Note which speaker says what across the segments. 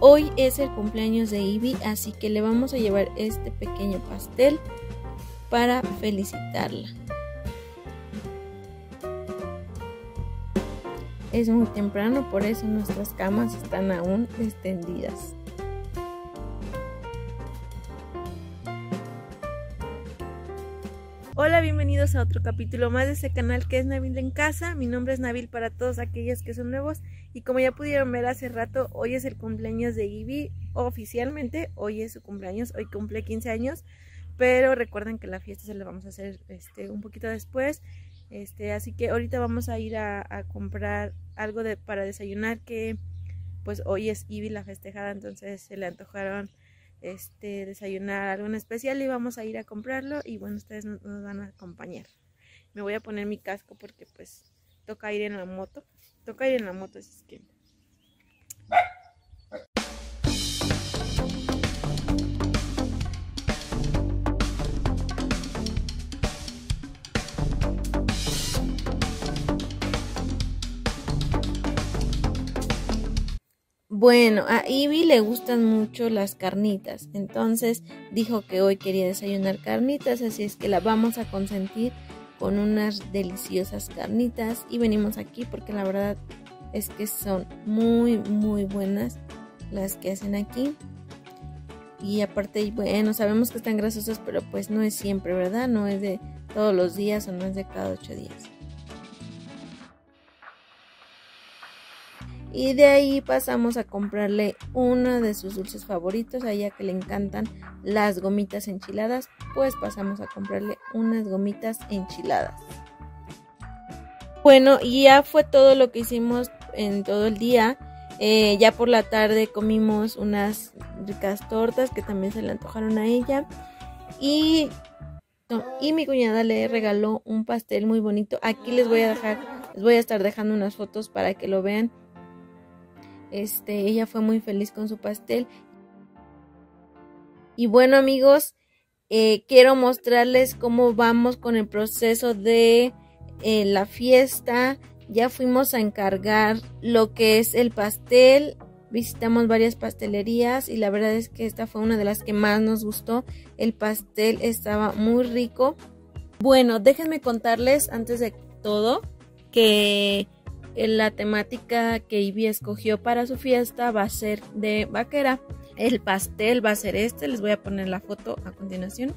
Speaker 1: hoy es el cumpleaños de Ivy, así que le vamos a llevar este pequeño pastel para felicitarla. Es muy temprano, por eso nuestras camas están aún extendidas. Hola, bienvenidos a otro capítulo más de este canal que es Nabil en Casa. Mi nombre es Nabil para todos aquellos que son nuevos. Y como ya pudieron ver hace rato, hoy es el cumpleaños de Ivy. Oficialmente, hoy es su cumpleaños, hoy cumple 15 años. Pero recuerden que la fiesta se la vamos a hacer este, un poquito después. Este, así que ahorita vamos a ir a, comprar algo para desayunar que pues hoy es Ivy la festejada, entonces se le antojaron este desayunar algo especial y vamos a ir a comprarlo y bueno, ustedes nos, nos van a acompañar. Me voy a poner mi casco porque pues toca ir en la moto. Toca ir en la moto, así es que... Bueno, a Ivy le gustan mucho las carnitas, entonces dijo que hoy quería desayunar carnitas, así es que la vamos a consentir con unas deliciosas carnitas y venimos aquí porque la verdad es que son muy muy buenas las que hacen aquí. Y aparte bueno sabemos que están grasosas pero pues no es siempre verdad no es de todos los días o no es de cada ocho días y de ahí pasamos a comprarle uno de sus dulces favoritos a ella que le encantan las gomitas enchiladas pues pasamos a comprarle unas gomitas enchiladas. Bueno y ya fue todo lo que hicimos en todo el día. Eh, ya por la tarde comimos unas ricas tortas que también se le antojaron a ella. Y y mi cuñada le regaló un pastel muy bonito. Aquí les voy a dejar les voy a estar dejando unas fotos para que lo vean este, ella fue muy feliz con su pastel. Y bueno amigos, eh, quiero mostrarles cómo vamos con el proceso de eh, la fiesta. Ya fuimos a encargar lo que es el pastel. Visitamos varias pastelerías y la verdad es que esta fue una de las que más nos gustó. El pastel estaba muy rico. Bueno, déjenme contarles antes de todo que la temática que Ivy escogió para su fiesta va a ser de vaquera. El pastel va a ser este, les voy a poner la foto a continuación.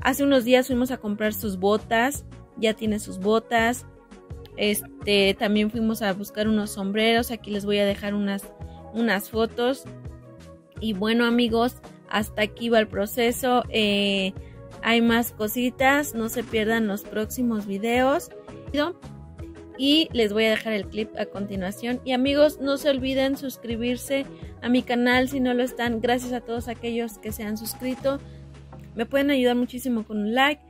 Speaker 1: Hace unos días fuimos a comprar sus botas, ya tiene sus botas. Este, también fuimos a buscar unos sombreros, aquí les voy a dejar unas, unas fotos. Y bueno amigos, hasta aquí va el proceso. Eh, hay más cositas, no se pierdan los próximos videos y les voy a dejar el clip a continuación. Y amigos, no se olviden suscribirse a mi canal si no lo están. Gracias a todos aquellos que se han suscrito. Me pueden ayudar muchísimo con un like.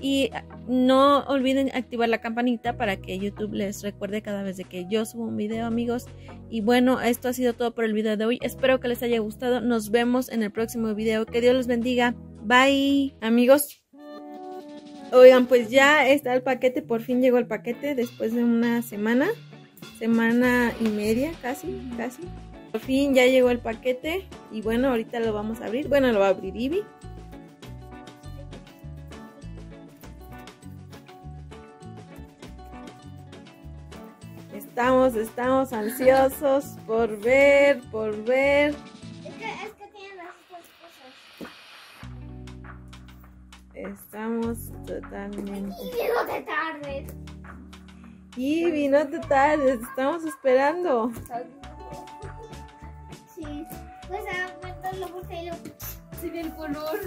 Speaker 1: Y no olviden activar la campanita para que YouTube les recuerde cada vez de que yo subo un video amigos. Y bueno, esto ha sido todo por el video de hoy. Espero que les haya gustado. Nos vemos en el próximo video. Que Dios los bendiga. Bye amigos. Oigan, pues ya está el paquete, por fin llegó el paquete después de una semana, semana y media, casi, casi. Por fin ya llegó el paquete y bueno, ahorita lo vamos a abrir. Bueno, lo va a abrir Ivy. Estamos, estamos ansiosos por ver, por ver. Estamos totalmente.
Speaker 2: Y no te tardes.
Speaker 1: Ivy, no te tardes, estamos esperando.
Speaker 2: Sí, pues a meterlo porque lo... se ve el color.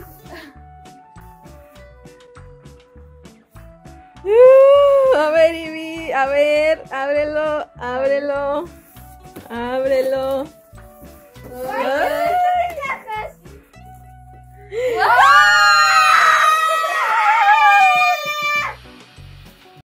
Speaker 1: Uh, a ver, Ivy, a ver, ábrelo, ábrelo, ábrelo.